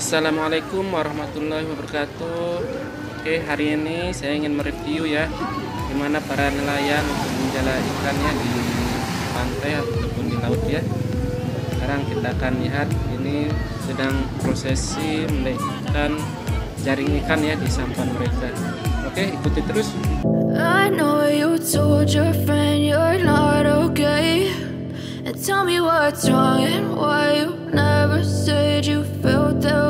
Assalamualaikum warahmatullahi wabarakatuh. Oke hari ini saya ingin mereview ya Gimana para nelayan untuk menjala ikannya di pantai ataupun di laut ya. Sekarang kita akan lihat ini sedang prosesi meletakkan jaring ikan ya di sampan mereka. Oke ikuti terus. Tell me what's wrong and why you never said you felt that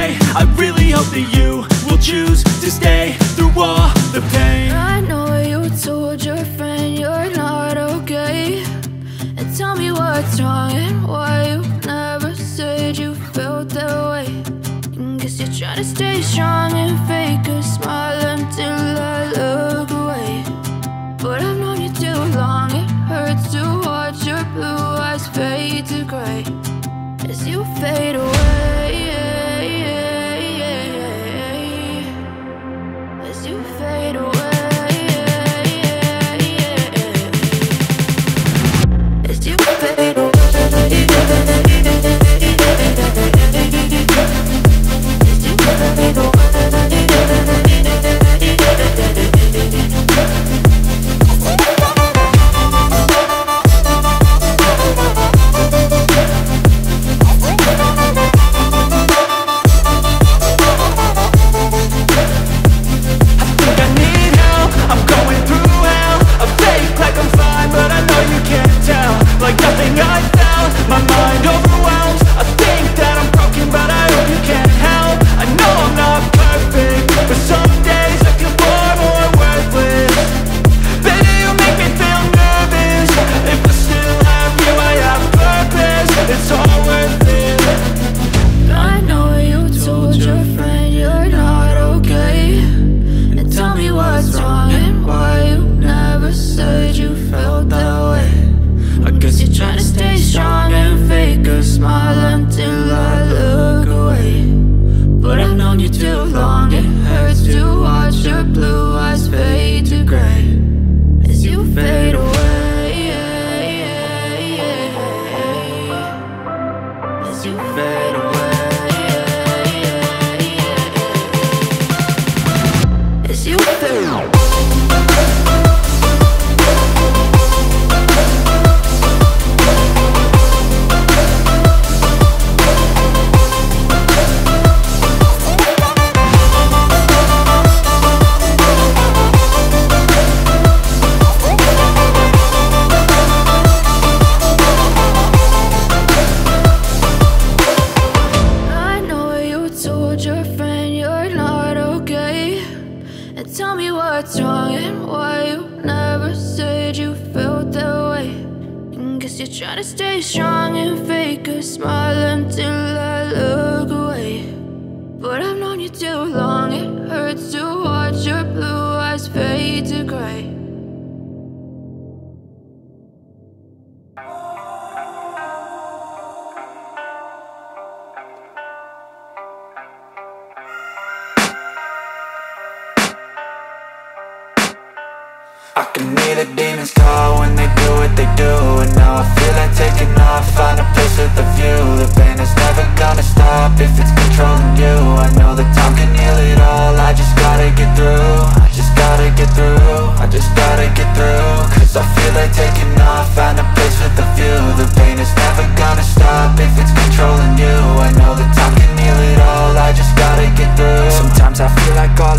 stay strong and Trying to stay strong and fake a smile until I look away. But I've known you too long, it hurts to watch your blue eyes fade to gray. I can hear the demons when they do what they do. And now I feel like taking off, find a place with a view. The pain is never gonna stop if it's controlling you. I know that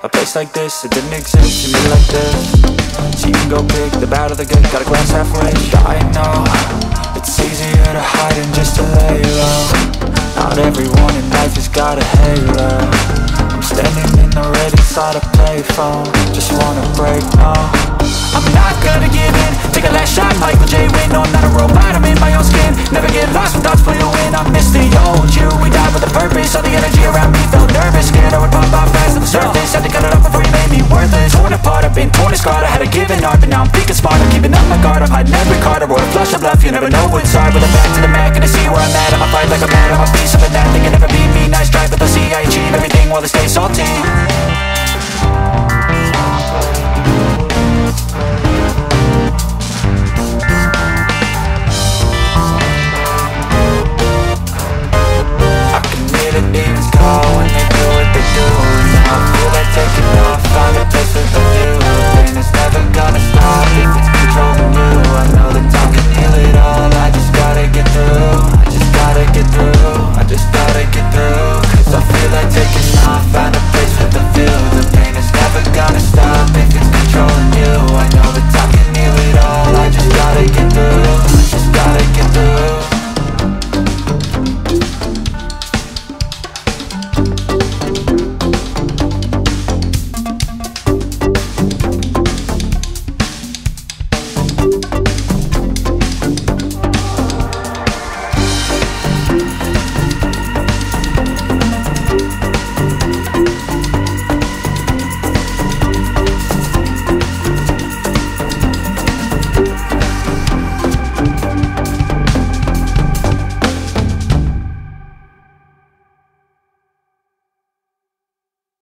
A place like this, it didn't exist to me like this. So you can go pick the bad or the good, got a glass halfway I know, it's easier to hide than just to lay low Not everyone in life has got a halo. I'm standing in the red inside a payphone. Just wanna break, no. I'm not gonna give roll a flush of bluff, you never know what's hard With a back to the mat, gonna see where I'm at. I'ma fight like a man, I'm a piece of a that They can never beat me, nice try, but they'll see I achieve everything while they stay salty